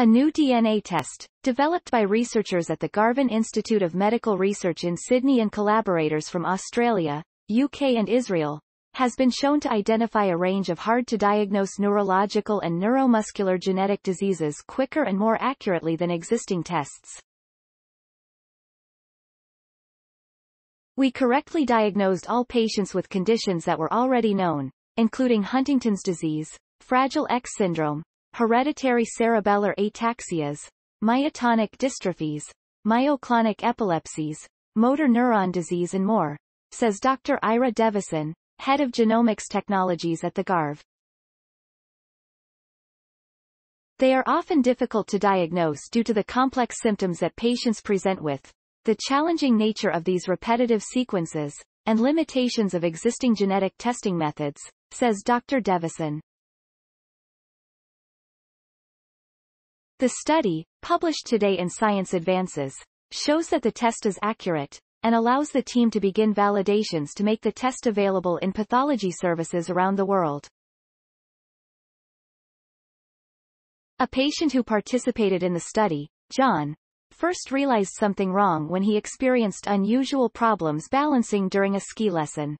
A new DNA test, developed by researchers at the Garvan Institute of Medical Research in Sydney and collaborators from Australia, UK and Israel, has been shown to identify a range of hard-to-diagnose neurological and neuromuscular genetic diseases quicker and more accurately than existing tests. We correctly diagnosed all patients with conditions that were already known, including Huntington's disease, Fragile X syndrome, hereditary cerebellar ataxias, myotonic dystrophies, myoclonic epilepsies, motor neuron disease and more, says Dr. Ira Deveson, head of genomics technologies at the GARV. They are often difficult to diagnose due to the complex symptoms that patients present with, the challenging nature of these repetitive sequences, and limitations of existing genetic testing methods, says Dr. Deveson. The study, published today in Science Advances, shows that the test is accurate, and allows the team to begin validations to make the test available in pathology services around the world. A patient who participated in the study, John, first realized something wrong when he experienced unusual problems balancing during a ski lesson.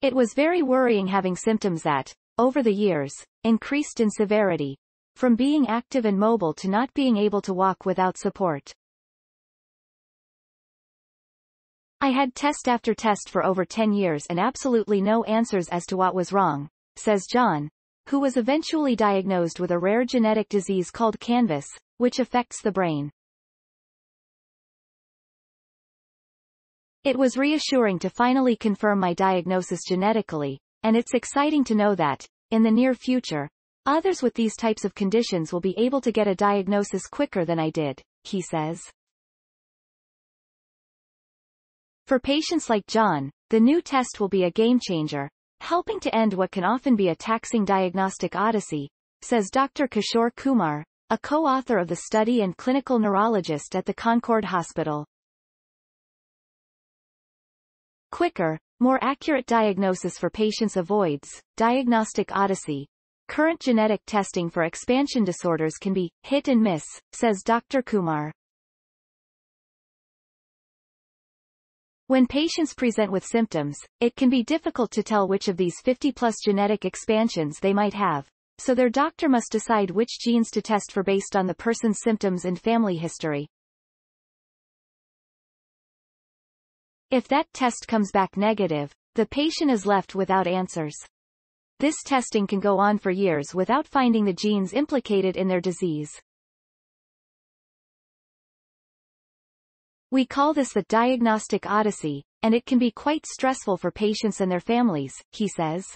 It was very worrying having symptoms that, over the years, increased in severity, from being active and mobile to not being able to walk without support. I had test after test for over 10 years and absolutely no answers as to what was wrong, says John, who was eventually diagnosed with a rare genetic disease called CANVAS, which affects the brain. It was reassuring to finally confirm my diagnosis genetically, and it's exciting to know that, in the near future, others with these types of conditions will be able to get a diagnosis quicker than I did, he says. For patients like John, the new test will be a game changer, helping to end what can often be a taxing diagnostic odyssey, says Dr. Kishore Kumar, a co-author of the study and clinical neurologist at the Concord Hospital. Quicker, more accurate diagnosis for patients avoids diagnostic odyssey. Current genetic testing for expansion disorders can be hit and miss, says Dr. Kumar. When patients present with symptoms, it can be difficult to tell which of these 50-plus genetic expansions they might have, so their doctor must decide which genes to test for based on the person's symptoms and family history. If that test comes back negative, the patient is left without answers. This testing can go on for years without finding the genes implicated in their disease. We call this the diagnostic odyssey, and it can be quite stressful for patients and their families, he says.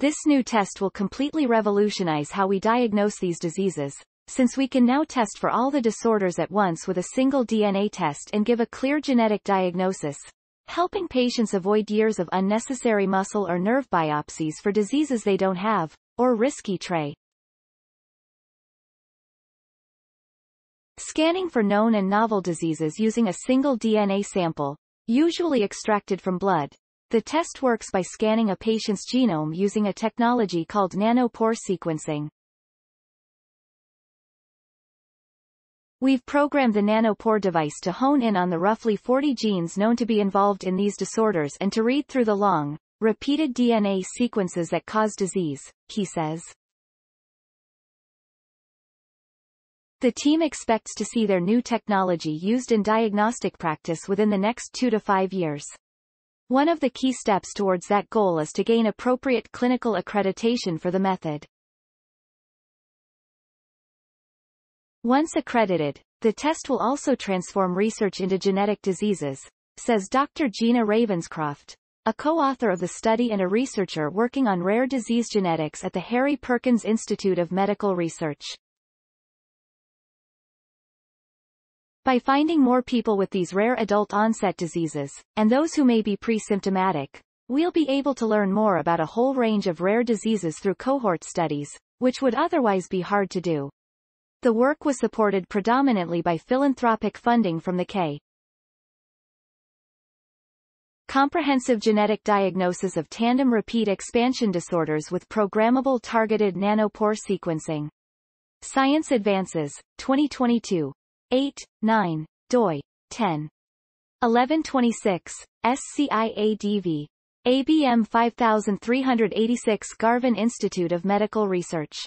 This new test will completely revolutionize how we diagnose these diseases, since we can now test for all the disorders at once with a single DNA test and give a clear genetic diagnosis, helping patients avoid years of unnecessary muscle or nerve biopsies for diseases they don't have, or risky tray. Scanning for known and novel diseases using a single DNA sample, usually extracted from blood. The test works by scanning a patient's genome using a technology called nanopore sequencing. We've programmed the nanopore device to hone in on the roughly 40 genes known to be involved in these disorders and to read through the long, repeated DNA sequences that cause disease, he says. The team expects to see their new technology used in diagnostic practice within the next two to five years. One of the key steps towards that goal is to gain appropriate clinical accreditation for the method. Once accredited, the test will also transform research into genetic diseases, says Dr. Gina Ravenscroft, a co-author of the study and a researcher working on rare disease genetics at the Harry Perkins Institute of Medical Research. By finding more people with these rare adult-onset diseases, and those who may be pre-symptomatic, we'll be able to learn more about a whole range of rare diseases through cohort studies, which would otherwise be hard to do. The work was supported predominantly by philanthropic funding from the K. Comprehensive genetic diagnosis of tandem repeat expansion disorders with programmable targeted nanopore sequencing. Science Advances, 2022. 8, 9, doi, 10. 1126, SCIADV. ABM 5386 Garvan Institute of Medical Research.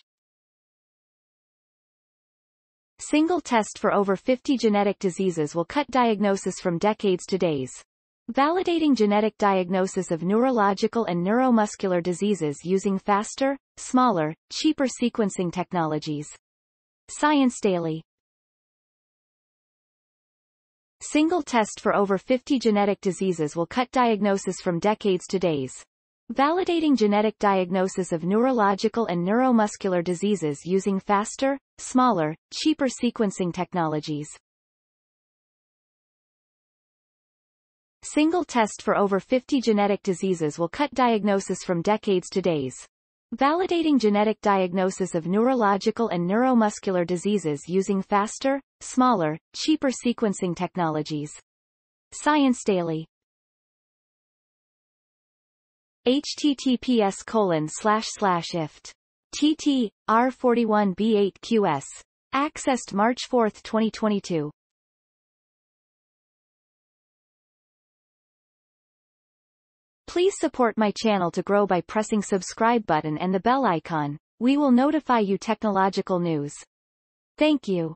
Single test for over 50 genetic diseases will cut diagnosis from decades to days. Validating genetic diagnosis of neurological and neuromuscular diseases using faster, smaller, cheaper sequencing technologies. Science Daily. Single test for over 50 genetic diseases will cut diagnosis from decades to days. Validating genetic diagnosis of neurological and neuromuscular diseases using faster, smaller, cheaper sequencing technologies. Single test for over 50 genetic diseases will cut diagnosis from decades to days. Validating genetic diagnosis of neurological and neuromuscular diseases using faster, smaller, cheaper sequencing technologies. Science Daily https colon slash slash ift tt r41b8qs accessed March 4, 2022 Please support my channel to grow by pressing subscribe button and the bell icon. We will notify you technological news. Thank you.